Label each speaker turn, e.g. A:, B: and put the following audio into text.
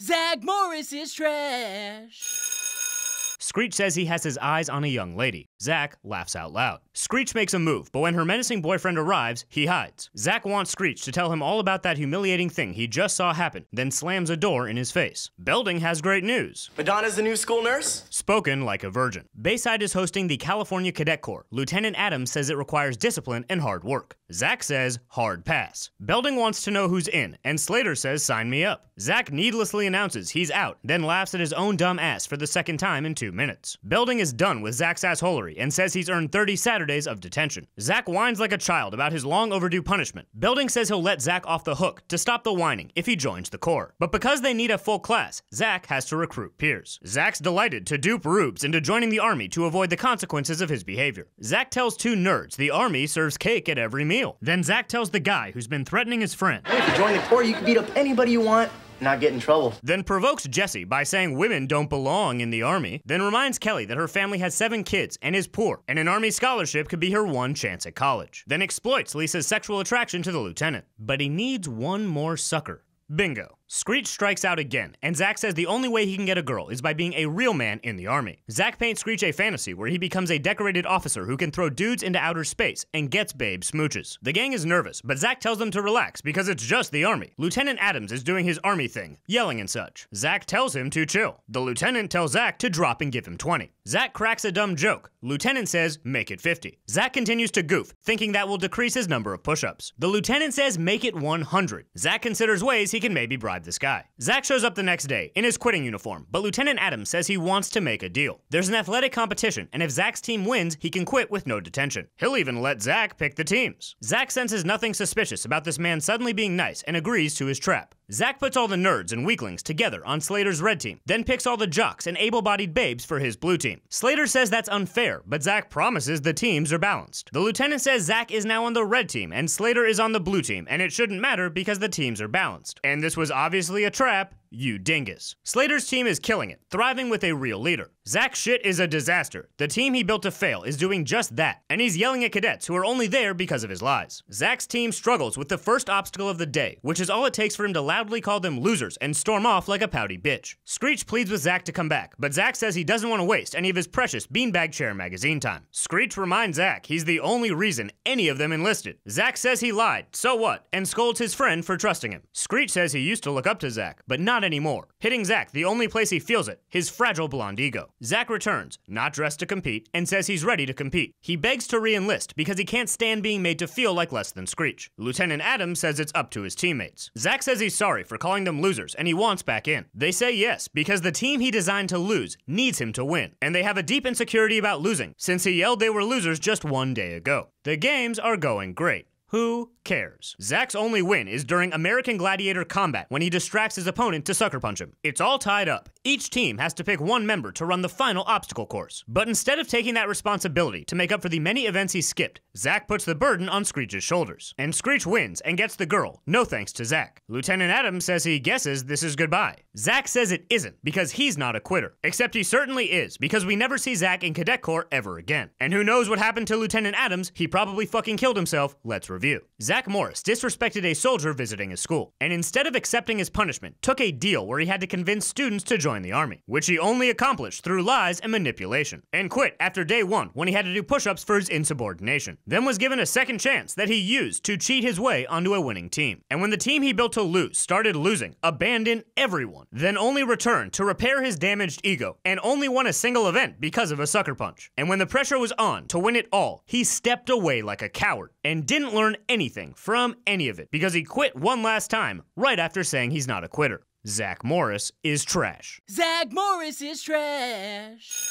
A: Zack Morris is trash.
B: Screech says he has his eyes on a young lady. Zack laughs out loud. Screech makes a move, but when her menacing boyfriend arrives, he hides. Zack wants Screech to tell him all about that humiliating thing he just saw happen, then slams a door in his face. Belding has great news.
C: Madonna's the new school nurse?
B: Spoken like a virgin. Bayside is hosting the California Cadet Corps. Lieutenant Adams says it requires discipline and hard work. Zack says hard pass. Belding wants to know who's in, and Slater says sign me up. Zack needlessly announces he's out, then laughs at his own dumb ass for the second time in two minutes. Belding is done with Zack's assholery and says he's earned 30 Saturdays of detention. Zack whines like a child about his long overdue punishment. Belding says he'll let Zack off the hook to stop the whining if he joins the Corps. But because they need a full class, Zack has to recruit peers. Zack's delighted to dupe Rubes into joining the army to avoid the consequences of his behavior. Zack tells two nerds the army serves cake at every meal. Then Zack tells the guy who's been threatening his friend.
C: If you join the Corps, you can beat up anybody you want, not get in trouble.
B: Then provokes Jessie by saying women don't belong in the army. Then reminds Kelly that her family has seven kids and is poor, and an army scholarship could be her one chance at college. Then exploits Lisa's sexual attraction to the lieutenant. But he needs one more sucker. Bingo. Screech strikes out again, and Zack says the only way he can get a girl is by being a real man in the army. Zack paints Screech a fantasy where he becomes a decorated officer who can throw dudes into outer space and gets babe smooches. The gang is nervous, but Zack tells them to relax because it's just the army. Lieutenant Adams is doing his army thing, yelling and such. Zack tells him to chill. The lieutenant tells Zack to drop and give him 20. Zack cracks a dumb joke. Lieutenant says, make it 50. Zack continues to goof, thinking that will decrease his number of push ups. The lieutenant says, make it 100. Zack considers ways he can maybe bribe this guy. Zack shows up the next day in his quitting uniform, but Lieutenant Adams says he wants to make a deal. There's an athletic competition, and if Zack's team wins, he can quit with no detention. He'll even let Zack pick the teams. Zack senses nothing suspicious about this man suddenly being nice and agrees to his trap. Zack puts all the nerds and weaklings together on Slater's red team, then picks all the jocks and able bodied babes for his blue team. Slater says that's unfair, but Zack promises the teams are balanced. The lieutenant says Zack is now on the red team and Slater is on the blue team, and it shouldn't matter because the teams are balanced. And this was obviously a trap, you dingus. Slater's team is killing it, thriving with a real leader. Zack's shit is a disaster. The team he built to fail is doing just that, and he's yelling at cadets who are only there because of his lies. Zack's team struggles with the first obstacle of the day, which is all it takes for him to loudly call them losers and storm off like a pouty bitch. Screech pleads with Zack to come back, but Zack says he doesn't want to waste any of his precious beanbag chair magazine time. Screech reminds Zack he's the only reason any of them enlisted. Zack says he lied, so what, and scolds his friend for trusting him. Screech says he used to look up to Zach, but not anymore, hitting Zack the only place he feels it, his fragile blonde ego. Zack returns, not dressed to compete, and says he's ready to compete. He begs to re-enlist because he can't stand being made to feel like less than Screech. Lieutenant Adams says it's up to his teammates. Zack says he's sorry for calling them losers and he wants back in. They say yes, because the team he designed to lose needs him to win. And they have a deep insecurity about losing, since he yelled they were losers just one day ago. The games are going great. Who cares? Zack's only win is during American Gladiator combat when he distracts his opponent to sucker punch him. It's all tied up. Each team has to pick one member to run the final obstacle course. But instead of taking that responsibility to make up for the many events he skipped, Zack puts the burden on Screech's shoulders. And Screech wins and gets the girl, no thanks to Zack. Lieutenant Adams says he guesses this is goodbye. Zack says it isn't because he's not a quitter. Except he certainly is because we never see Zack in Cadet Corps ever again. And who knows what happened to Lieutenant Adams? He probably fucking killed himself. Let's review. Zack Morris disrespected a soldier visiting his school, and instead of accepting his punishment, took a deal where he had to convince students to join the army, which he only accomplished through lies and manipulation, and quit after day one when he had to do push-ups for his insubordination. Then was given a second chance that he used to cheat his way onto a winning team. And when the team he built to lose started losing, abandoned everyone, then only returned to repair his damaged ego, and only won a single event because of a sucker punch. And when the pressure was on to win it all, he stepped away like a coward and didn't learn anything from any of it because he quit one last time right after saying he's not a quitter. Zack Morris is trash.
A: Zack Morris is trash.